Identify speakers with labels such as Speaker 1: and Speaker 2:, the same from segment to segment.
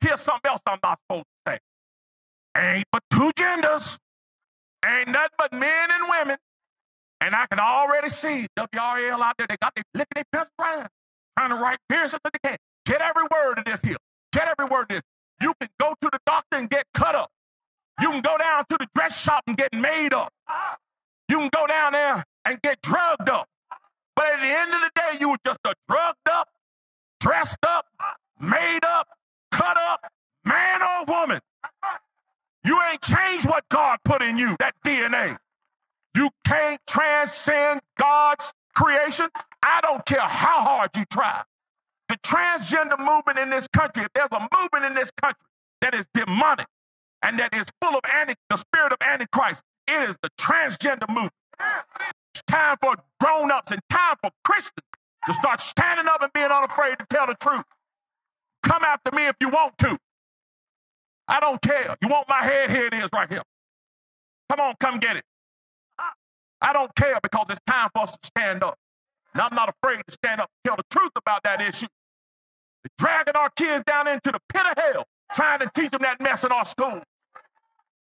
Speaker 1: Here's something else I'm not supposed to say. Ain't but two genders. Ain't nothing but men and women. And I can already see WRAL out there. They got their licking their pencil around, trying to write piercings that they can. Get every word of this here. Get every word of this. You can go to the doctor and get cut up. You can go down to the dress shop and get made up. You can go down there and get drugged up. But at the end of the day, you were just a drugged up, dressed up, made up, cut up, man or woman. You ain't changed what God put in you, that DNA. You can't transcend God's creation. I don't care how hard you try. The transgender movement in this country, if there's a movement in this country that is demonic and that is full of anti, the spirit of Antichrist, it is the transgender movement. It's time for grown ups and time for Christians to start standing up and being unafraid to tell the truth. Come after me if you want to. I don't care. You want my head? Here it is right here. Come on, come get it. I don't care because it's time for us to stand up. And I'm not afraid to stand up and tell the truth about that issue. They're dragging our kids down into the pit of hell, trying to teach them that mess in our school.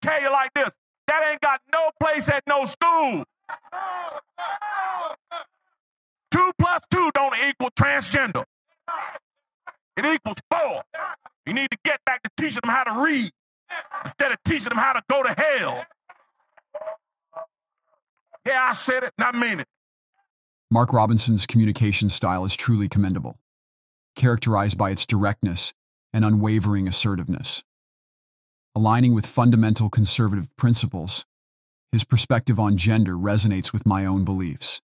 Speaker 1: Tell you like this, that ain't got no place at no school. Two plus two don't equal transgender. It equals four. You need to get back to teaching them how to read instead of teaching them how to go to hell. Yeah, I said it, and I mean it.
Speaker 2: Mark Robinson's communication style is truly commendable, characterized by its directness and unwavering assertiveness. Aligning with fundamental conservative principles, his perspective on gender resonates with my own beliefs.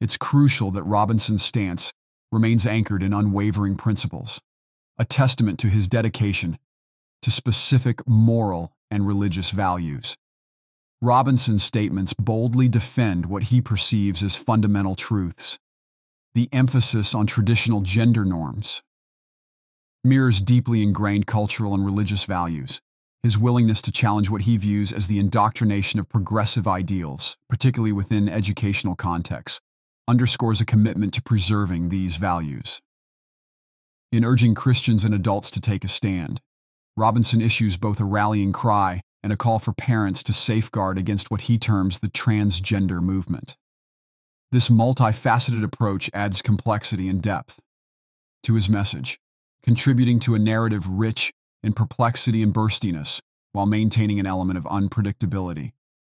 Speaker 2: It's crucial that Robinson's stance remains anchored in unwavering principles, a testament to his dedication to specific moral and religious values. Robinson's statements boldly defend what he perceives as fundamental truths. The emphasis on traditional gender norms mirrors deeply ingrained cultural and religious values. His willingness to challenge what he views as the indoctrination of progressive ideals, particularly within educational contexts, underscores a commitment to preserving these values. In urging Christians and adults to take a stand, Robinson issues both a rallying cry and a call for parents to safeguard against what he terms the transgender movement. This multifaceted approach adds complexity and depth to his message, contributing to a narrative rich in perplexity and burstiness while maintaining an element of unpredictability.